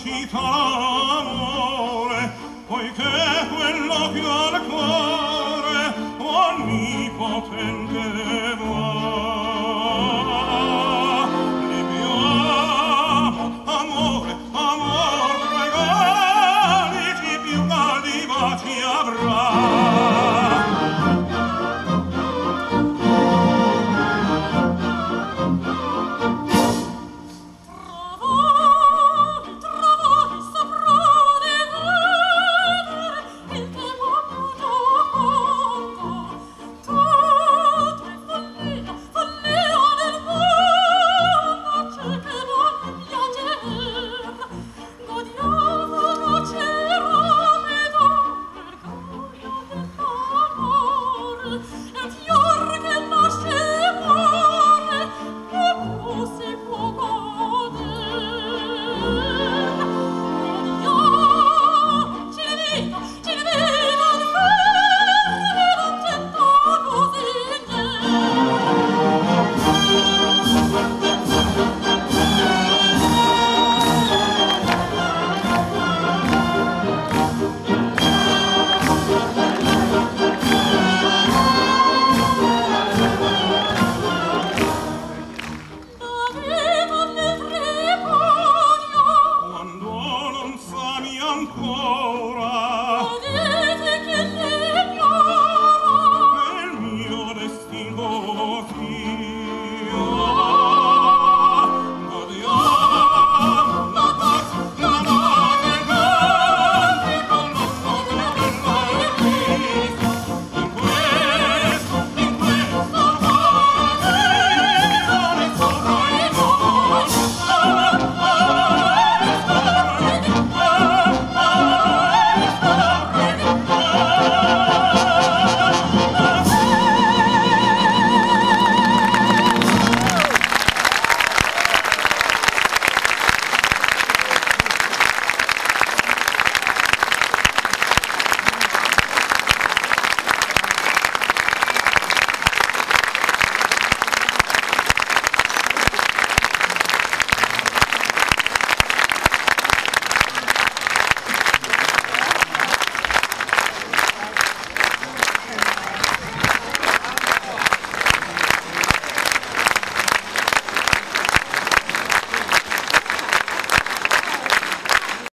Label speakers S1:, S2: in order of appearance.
S1: suscita amore, poiché quello più al cuore onnipotente